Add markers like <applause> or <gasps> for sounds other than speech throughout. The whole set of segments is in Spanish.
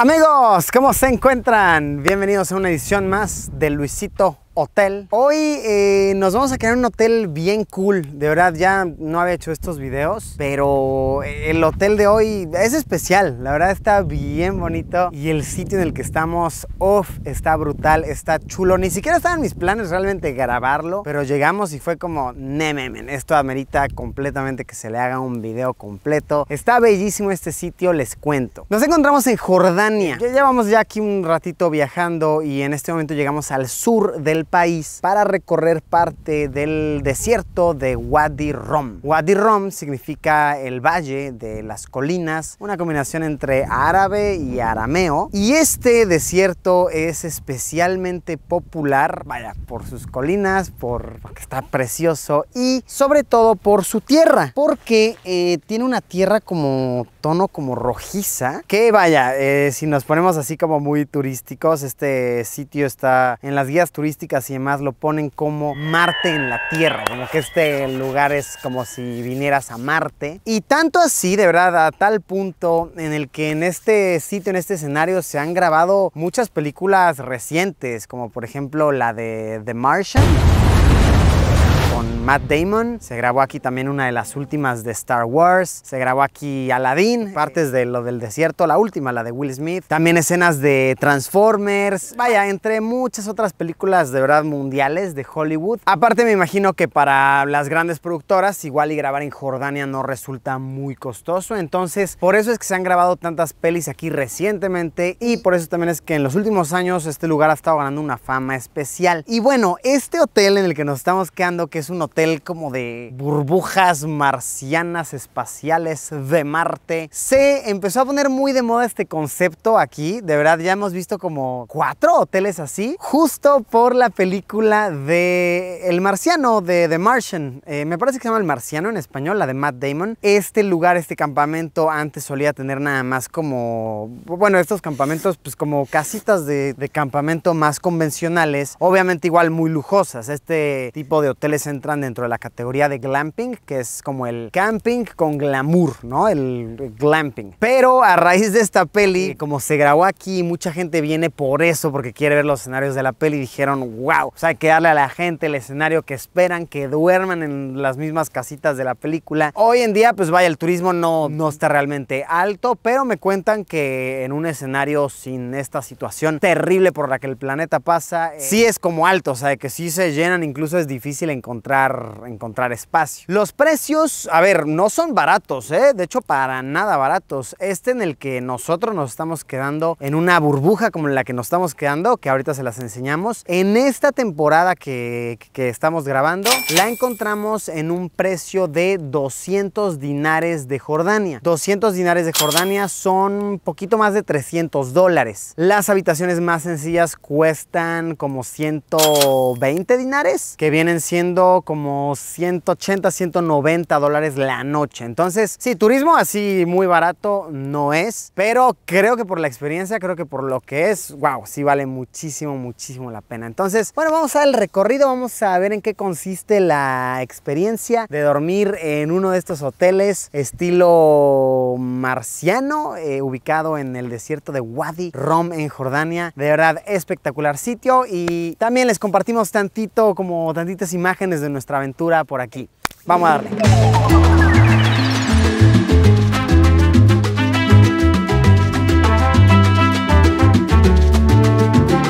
Amigos, ¿cómo se encuentran? Bienvenidos a una edición más de Luisito hotel. Hoy eh, nos vamos a quedar en un hotel bien cool. De verdad, ya no había hecho estos videos, pero el hotel de hoy es especial. La verdad está bien bonito y el sitio en el que estamos, uff, está brutal, está chulo. Ni siquiera estaba en mis planes realmente grabarlo, pero llegamos y fue como, nememen, esto amerita completamente que se le haga un video completo. Está bellísimo este sitio, les cuento. Nos encontramos en Jordania. Ya llevamos ya aquí un ratito viajando y en este momento llegamos al sur del país para recorrer parte del desierto de Wadi Rum. Wadi Rum significa el valle de las colinas, una combinación entre árabe y arameo. Y este desierto es especialmente popular, vaya, por sus colinas, por, porque está precioso y sobre todo por su tierra, porque eh, tiene una tierra como tono como rojiza, que vaya, eh, si nos ponemos así como muy turísticos, este sitio está en las guías turísticas y demás lo ponen como Marte en la Tierra, como que este lugar es como si vinieras a Marte. Y tanto así, de verdad, a tal punto en el que en este sitio, en este escenario, se han grabado muchas películas recientes, como por ejemplo la de The Martian. Matt Damon. Se grabó aquí también una de las últimas de Star Wars. Se grabó aquí Aladdin, partes de lo del desierto, la última, la de Will Smith. También escenas de Transformers. Vaya, entre muchas otras películas de verdad mundiales de Hollywood. Aparte me imagino que para las grandes productoras igual y grabar en Jordania no resulta muy costoso. Entonces por eso es que se han grabado tantas pelis aquí recientemente y por eso también es que en los últimos años este lugar ha estado ganando una fama especial. Y bueno, este hotel en el que nos estamos quedando, que es un hotel como de burbujas marcianas espaciales de Marte. Se empezó a poner muy de moda este concepto aquí. De verdad, ya hemos visto como cuatro hoteles así, justo por la película de El Marciano, de The Martian. Eh, me parece que se llama El Marciano en español, la de Matt Damon. Este lugar, este campamento, antes solía tener nada más como, bueno, estos campamentos, pues como casitas de, de campamento más convencionales, obviamente igual muy lujosas. Este tipo de hoteles entran dentro de la categoría de glamping, que es como el camping con glamour, ¿no? El glamping. Pero a raíz de esta peli, como se grabó aquí, mucha gente viene por eso, porque quiere ver los escenarios de la peli y dijeron, wow, o sea, hay que darle a la gente el escenario que esperan, que duerman en las mismas casitas de la película. Hoy en día, pues vaya, el turismo no, no está realmente alto, pero me cuentan que en un escenario sin esta situación terrible por la que el planeta pasa, eh, sí es como alto, o sea, que sí se llenan, incluso es difícil encontrar encontrar, espacio. Los precios, a ver, no son baratos, ¿eh? de hecho para nada baratos. Este en el que nosotros nos estamos quedando en una burbuja como en la que nos estamos quedando, que ahorita se las enseñamos. En esta temporada que, estamos grabando, la encontramos en un precio de 200 dinares de Jordania. 200 dinares de Jordania son un poquito más de 300 dólares. Las habitaciones más sencillas cuestan como 120 dinares, que vienen siendo como 180, 190 dólares la noche. Entonces, sí, turismo así muy barato no es, pero creo que por la experiencia, creo que por lo que es, wow, sí vale muchísimo, muchísimo la pena. Entonces, bueno, vamos a ver el recorrido, vamos a ver en qué consiste la experiencia de dormir en uno de estos hoteles estilo marciano, eh, ubicado en el desierto de Wadi Rum en Jordania. De verdad, espectacular sitio y también les compartimos tantito, como tantitas imágenes de nuestra aventura por aquí. Vamos a darle.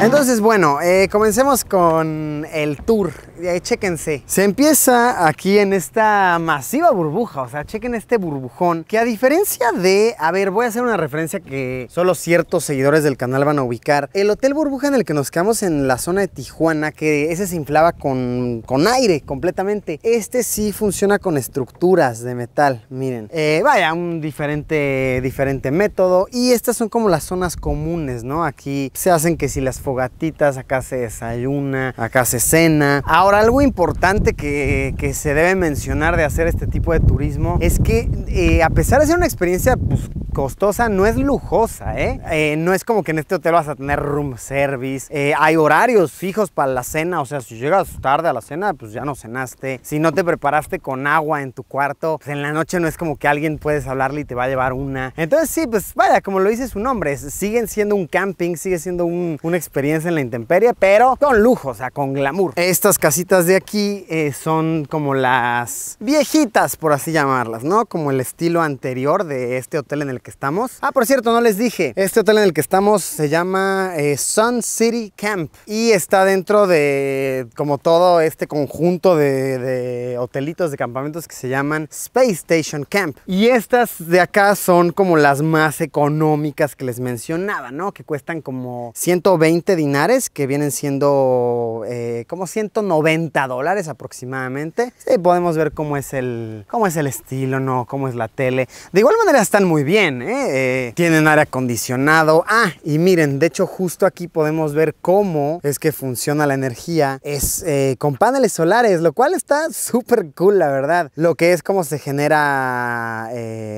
Entonces, bueno, eh, comencemos con el tour. Chéquense. Se empieza aquí en esta masiva burbuja, o sea, chequen este burbujón, que a diferencia de, a ver, voy a hacer una referencia que solo ciertos seguidores del canal van a ubicar. El hotel burbuja en el que nos quedamos en la zona de Tijuana, que ese se inflaba con, con aire completamente. Este sí funciona con estructuras de metal, miren. Eh, vaya, un diferente, diferente método. Y estas son como las zonas comunes, ¿no? Aquí se hacen que si las fogatitas, acá se desayuna, acá se cena. Ahora, algo importante que, que se debe mencionar de hacer este tipo de turismo es que eh, a pesar de ser una experiencia pues, costosa, no es lujosa, ¿eh? ¿eh? No es como que en este hotel vas a tener room service. Eh, hay horarios fijos para la cena, o sea, si llegas tarde a la cena, pues ya no cenaste. Si no te preparaste con agua en tu cuarto, pues en la noche no es como que alguien puedes hablarle y te va a llevar una. Entonces sí, pues vaya, como lo dice su nombre, siguen siendo un camping, sigue siendo una experiencia en la intemperie, pero con lujo, o sea, con glamour. Estas casitas de aquí eh, son como las viejitas, por así llamarlas, ¿no? Como el estilo anterior de este hotel en el que estamos. Ah, por cierto, no les dije, este hotel en el que estamos se llama eh, Sun City Camp y está dentro de como todo este conjunto de, de hotelitos de campamentos que se llaman Space Station Camp. Y estas de acá son como las más económicas que les mencionaba, ¿no? Que cuestan como 120 dinares, que vienen siendo eh, como 190 dólares aproximadamente. Sí, podemos ver cómo es el, cómo es el estilo, ¿no? Cómo es la tele. De igual manera están muy bien, ¿eh? eh tienen aire acondicionado. Ah, y miren, de hecho justo aquí podemos ver cómo es que funciona la energía. Es eh, con paneles solares, lo cual está súper cool, la verdad. Lo que es cómo se genera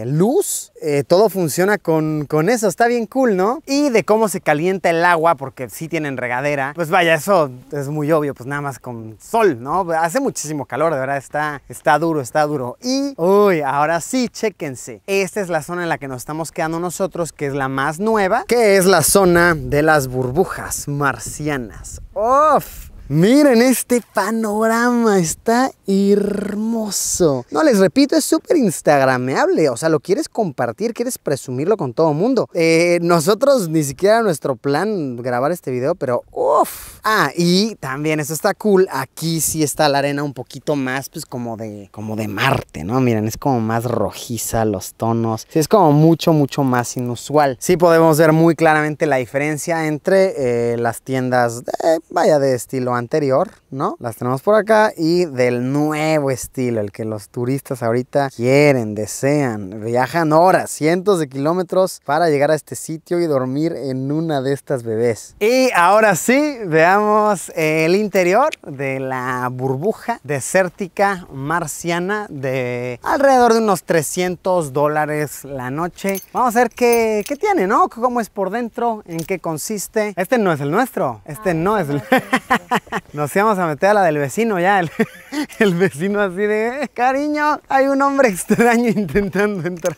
luz eh, todo funciona con, con, eso, está bien cool, ¿no? Y de cómo se calienta el agua, porque sí tienen regadera, pues vaya, eso es muy obvio, pues nada más con sol, ¿no? Hace muchísimo calor, de verdad, está, está duro, está duro. Y, uy, ahora sí, chéquense. Esta es la zona en la que nos estamos quedando nosotros, que es la más nueva, que es la zona de las burbujas marcianas. ¡Uf! Miren este panorama, está hermoso. No, les repito, es súper instagramable. O sea, lo quieres compartir, quieres presumirlo con todo el mundo. Eh, nosotros ni siquiera nuestro plan grabar este video, pero uff. Ah, y también eso está cool. Aquí sí está la arena un poquito más, pues como de, como de Marte, ¿no? Miren, es como más rojiza los tonos. Sí, es como mucho, mucho más inusual. Sí podemos ver muy claramente la diferencia entre eh, las tiendas, de, vaya, de estilo anterior, ¿no? Las tenemos por acá y del nuevo estilo, el que los turistas ahorita quieren, desean. Viajan horas, cientos de kilómetros para llegar a este sitio y dormir en una de estas bebés. Y ahora sí, veamos el interior de la burbuja desértica marciana de alrededor de unos 300 dólares la noche. Vamos a ver qué, qué tiene, ¿no? ¿Cómo es por dentro? ¿En qué consiste? Este no es el nuestro. Este ah, no es el... <laughs> Nos íbamos a meter a la del vecino ya. El, <laughs> vecino así de, cariño, hay un hombre extraño intentando entrar.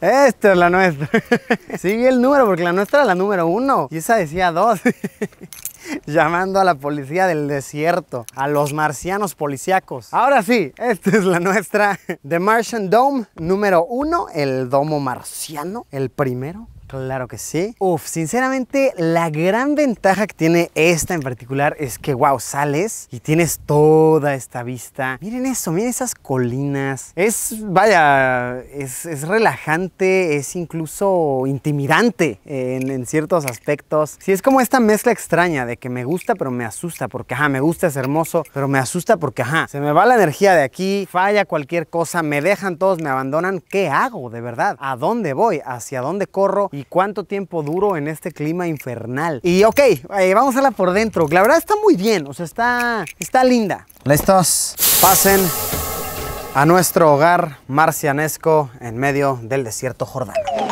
Esta es la nuestra. <laughs> Sigue el número porque la nuestra es la número uno. Y esa decía dos. <laughs> Llamando a la policía del desierto, a los marcianos policíacos. Ahora sí, esta es la nuestra The Martian Dome número uno, el domo marciano, el primero. Claro que sí. Uf, sinceramente, la gran ventaja que tiene esta en particular es que, wow, sales y tienes toda esta vista. Miren eso, miren esas colinas. Es, vaya, es, relajante, es incluso intimidante en, en, ciertos aspectos. Sí, es como esta mezcla extraña de que me gusta, pero me asusta, porque, ajá, me gusta, es hermoso, pero me asusta porque, ajá, se me va la energía de aquí, falla cualquier cosa, me dejan todos, me abandonan. ¿Qué hago, de verdad? ¿A dónde voy? ¿Hacia dónde corro? Y cuánto tiempo duro en este clima infernal. Y ok, eh, vamos a verla por dentro. La verdad está muy bien, o sea, está, está linda. ¿Listos? Pasen a nuestro hogar marcianesco en medio del desierto jordano.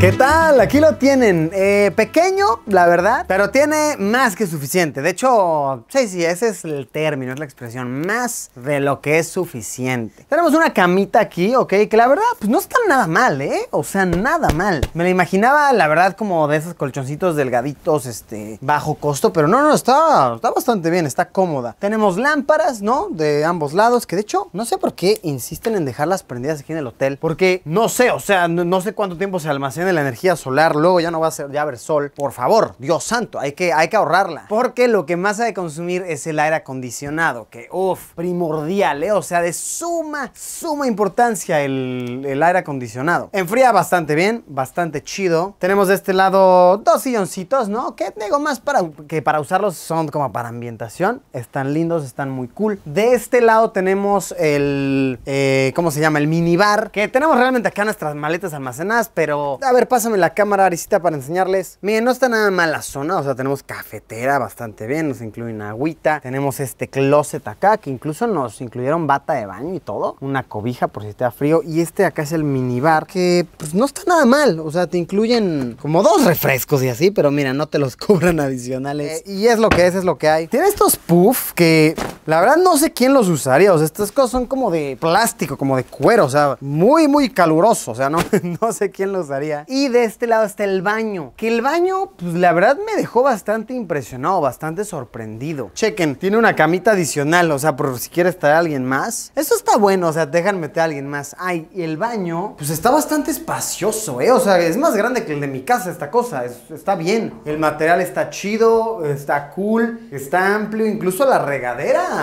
¿Qué tal? Aquí lo tienen. Eh, pequeño, la verdad, pero tiene más que suficiente. De hecho, sí, sí, ese es el término, es la expresión. Más de lo que es suficiente. Tenemos una camita aquí, ok, que la verdad, pues no está nada mal, ¿eh? O sea, nada mal. Me la imaginaba, la verdad, como de esos colchoncitos delgaditos, este, bajo costo, pero no, no, está, está bastante bien, está cómoda. Tenemos lámparas, ¿no? De ambos lados, que de hecho, no sé por qué insisten en dejarlas prendidas aquí en el hotel, porque no sé, o sea, no, no sé cuánto tiempo se almacena la energía solar, luego ya no va a ser ya haber sol. Por favor, Dios santo, hay que, hay que ahorrarla. Porque lo que más ha de consumir es el aire acondicionado, que uff, primordial, ¿eh? o sea, de suma, suma importancia el, el aire acondicionado. Enfría bastante bien, bastante chido. Tenemos de este lado dos silloncitos, ¿no? Que digo más para que para usarlos son como para ambientación. Están lindos, están muy cool. De este lado tenemos el, eh, ¿cómo se llama? El minibar, que tenemos realmente acá nuestras maletas almacenadas, pero a ver, ver, pásame la cámara, Arisita, para enseñarles. Miren, no está nada mal la zona, o sea, tenemos cafetera bastante bien, nos incluyen agüita, tenemos este closet acá, que incluso nos incluyeron bata de baño y todo, una cobija por si te da frío, y este acá es el minibar, que pues no está nada mal, o sea, te incluyen como dos refrescos y así, pero mira, no te los <laughs> cobran adicionales. Eh, y es lo que es, es lo que hay. Tiene estos puff que la verdad no sé quién los usaría, o sea, estas cosas son como de plástico, como de cuero, o sea, muy, muy caluroso, o sea, no, <laughs> no sé quién los usaría. Y de este lado está el baño, que el baño, pues la verdad me dejó bastante impresionado, bastante sorprendido. Chequen, tiene una camita adicional, o sea, por si quieres traer a alguien más. Eso está bueno, o sea, dejan meter a alguien más. Ay, y el baño, pues está bastante espacioso, ¿eh? O sea, es más grande que el de mi casa esta cosa, está bien. El material está chido, está cool, está amplio, incluso la regadera,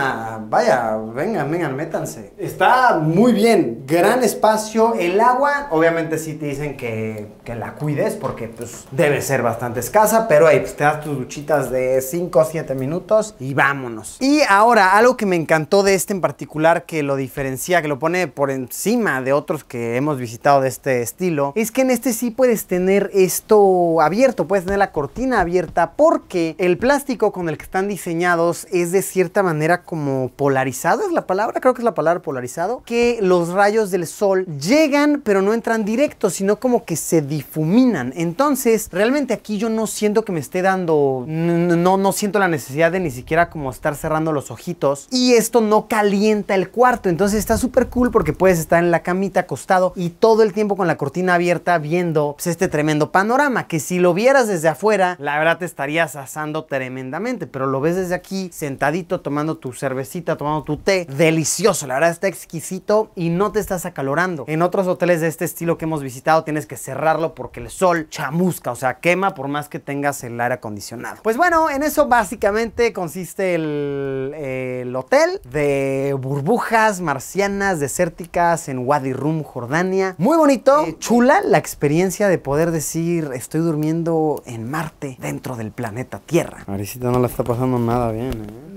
vaya, vengan, vengan, métanse. Está muy bien, gran espacio. El agua, obviamente sí te dicen que, que la cuides porque pues debe ser bastante escasa, pero ahí pues, te das tus duchitas de 5 o 7 minutos y vámonos. Y ahora, algo que me encantó de este en particular, que lo diferencia, que lo pone por encima de otros que hemos visitado de este estilo, es que en este sí puedes tener esto abierto, puedes tener la cortina abierta porque el plástico con el que están diseñados es de cierta manera como polarizado, es la palabra, creo que es la palabra polarizado, que los rayos del sol llegan pero no entran directos, sino como que se difuminan. Entonces, realmente aquí yo no siento que me esté dando, no, no siento la necesidad de ni siquiera como estar cerrando los ojitos y esto no calienta el cuarto. Entonces está súper cool porque puedes estar en la camita acostado y todo el tiempo con la cortina abierta viendo pues, este tremendo panorama que si lo vieras desde afuera, la verdad te estarías asando tremendamente, pero lo ves desde aquí sentadito tomando tu cervecita, tomando tu té, delicioso, la verdad está exquisito y no te estás acalorando. En otros hoteles de este estilo que hemos visitado tienes que cerrarlo porque el sol chamusca, o sea, quema por más que tengas el aire acondicionado. Pues bueno, en eso básicamente consiste el, hotel de burbujas marcianas desérticas en Wadi Rum, Jordania. Muy bonito, eh, chula la experiencia de poder decir estoy durmiendo en Marte dentro del planeta Tierra. Marisita no la está pasando nada bien, ¿eh?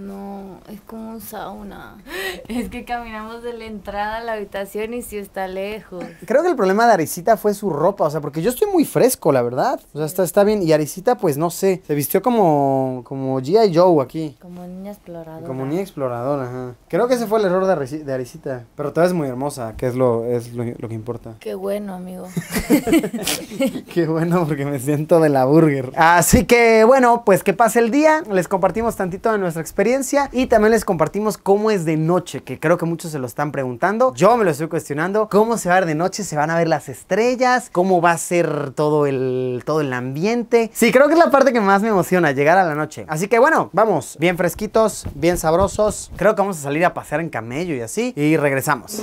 Es como un sauna. <gasps> Es que caminamos de la entrada a la habitación y sí está lejos. Creo que el problema de Arisita fue su ropa, o sea, porque yo estoy muy fresco, la verdad. O sea, está, está bien. Y Arisita, pues no sé, se vistió como, como G.I. Joe aquí. Como niña exploradora. Como niña exploradora, ajá. Creo que ese fue el error de, de Arisita. Pero todavía es muy hermosa, que es lo, es lo, lo que importa. Qué bueno, amigo. <laughs> Qué bueno, porque me siento de la burger. Así que, bueno, pues que pase el día. Les compartimos tantito de nuestra experiencia y también también les compartimos cómo es de noche, que creo que muchos se lo están preguntando. Yo me lo estoy cuestionando. ¿Cómo se va a ver de noche? ¿Se van a ver las estrellas? ¿Cómo va a ser todo el, todo el ambiente? Sí, creo que es la parte que más me emociona, llegar a la noche. Así que bueno, vamos, bien fresquitos, bien sabrosos. Creo que vamos a salir a pasear en camello y así. Y regresamos.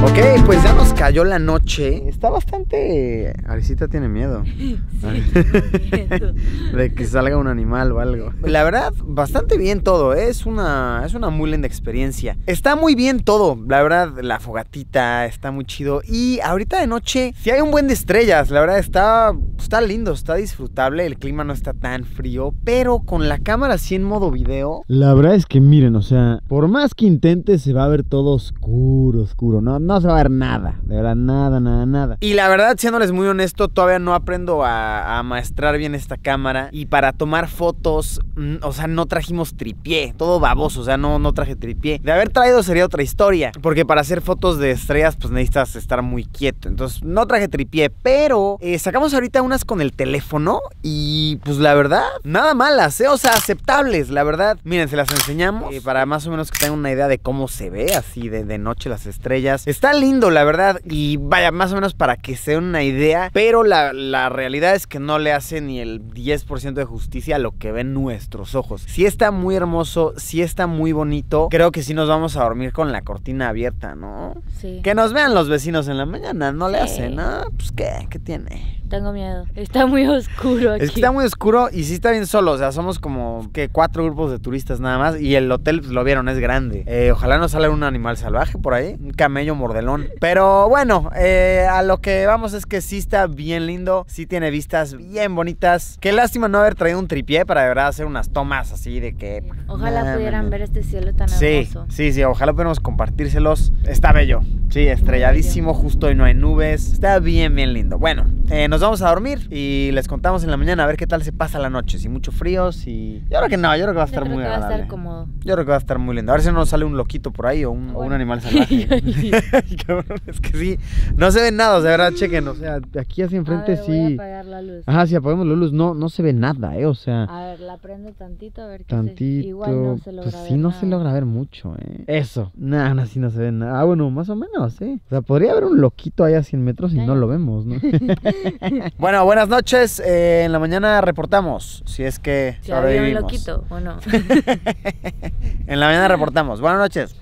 Ok, pues ya nos cayó la noche. Está bastante... Arisita tiene miedo. <laughs> de que salga un animal o algo. La verdad, bastante bien todo. ¿eh? Es una, es una muy linda experiencia. Está muy bien todo. La verdad, la fogatita está muy chido. Y ahorita de noche, si hay un buen de estrellas. La verdad, está, está lindo, está disfrutable. El clima no está tan frío. Pero con la cámara así en modo video. La verdad es que miren, o sea, por más que intente, se va a ver todo oscuro, oscuro. No, no se va a ver nada. De verdad, nada, nada, nada. Y la verdad, siéndoles muy honesto, todavía no aprendo a, maestrar bien esta cámara. Y para tomar fotos, mm, o sea, no trajimos tripié. Todo baboso, o sea, no, no traje tripié. De haber traído sería otra historia. Porque para hacer fotos de estrellas, pues necesitas estar muy quieto. Entonces, no traje tripié. Pero eh, sacamos ahorita unas con el teléfono. Y pues la verdad, nada malas, ¿eh? O sea, aceptables, la verdad. Miren, se las enseñamos. Eh, para más o menos que tengan una idea de cómo se ve así de, de noche las estrellas. Está lindo, la verdad. Y vaya, más o menos para que se den una idea. Pero la, la realidad es que no le hace ni el 10% de justicia a lo que ven nuestros ojos. Si está muy hermoso, si está muy bonito. Creo que sí nos vamos a dormir con la cortina abierta, ¿no? Sí. Que nos vean los vecinos en la mañana, no le hace, ¿no? Pues qué, ¿qué tiene? Tengo miedo. Está muy oscuro aquí. Es que está muy oscuro y sí está bien solo. O sea, somos como que cuatro grupos de turistas nada más. Y el hotel, pues lo vieron, es grande. Eh, ojalá no salga un animal salvaje por ahí. Un camello mordelón mamalón. <laughs> Pero bueno, eh, a lo que vamos es que sí está bien lindo, sí tiene vistas bien bonitas. Qué lástima no haber traído un tripié para de verdad hacer unas tomas así de que... Ojalá Nah, pudieran man. ver este cielo tan Sí, hermoso. sí, sí, ojalá podamos compartírselos. Está bello, sí, estrelladísimo, justo y no hay nubes. Está bien, bien lindo. Bueno, eh, nos vamos a dormir y les contamos en la mañana a ver qué tal se pasa la noche. Si mucho frío, si... Yo creo que no, yo creo que va a Yo estar creo muy que va a agradable. estar cómodo. Yo creo que va a estar muy lindo. A ver si no nos sale un loquito por ahí o un, o un animal salvaje. <laughs> <laughs> Ay, cabrón, es que sí. No se ven nada, de verdad, chequen. O sea, De aquí hacia A enfrente voy a sí. apagar la luz. Ajá, si apagamos la luz, no, no se ve nada, ¿eh? O sea, A ver, la prendo tantito a ver qué se... tantito. Igual no se logra pues sí, no se logra ver mucho, ¿eh? Eso. Nada, no, así no se ve nada. Ah, bueno, más o menos, ¿eh? O sea, podría haber un loquito ahí a 100 metros y no lo vemos, ¿no? <laughs> <laughs> Bueno, buenas noches. Eh, en la mañana reportamos. Si es que Si había un loquito o no. <laughs> En la mañana reportamos. Buenas noches.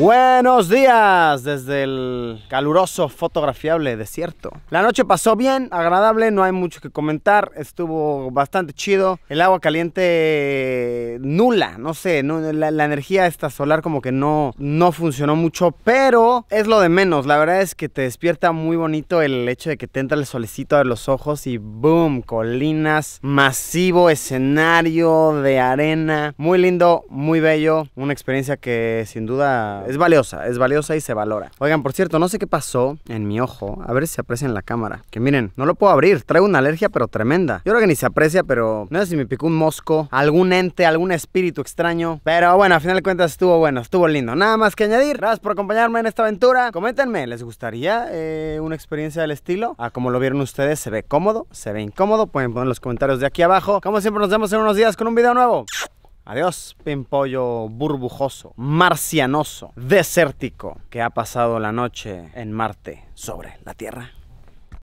Buenos días desde el caluroso fotografiable desierto. La noche pasó bien, agradable, no hay mucho que comentar, estuvo bastante chido. El agua caliente nula, no sé, la, la energía esta solar como que no, no funcionó mucho, pero es lo de menos. La verdad es que te despierta muy bonito el hecho de que te entra el solecito a los ojos y boom, colinas, masivo escenario de arena, muy lindo, muy bello, una experiencia que sin duda es valiosa, es valiosa y se valora. Oigan, por cierto, no sé qué pasó en mi ojo, a ver si se aprecia en la cámara, que miren, no lo puedo abrir, traigo una alergia pero tremenda. Yo creo que ni se aprecia, pero no sé si me picó un mosco, algún ente, algún espíritu extraño, pero bueno, a final de cuentas estuvo bueno, estuvo lindo. Nada más que añadir, gracias por acompañarme en esta aventura. Coméntenme, ¿les gustaría eh, una experiencia del estilo? A como lo vieron ustedes, se ve cómodo, se ve incómodo, pueden poner los comentarios de aquí abajo. Como siempre nos vemos en unos días con un video nuevo. Adiós, pimpollo burbujoso, marcianoso, desértico, que ha pasado la noche en Marte sobre la Tierra.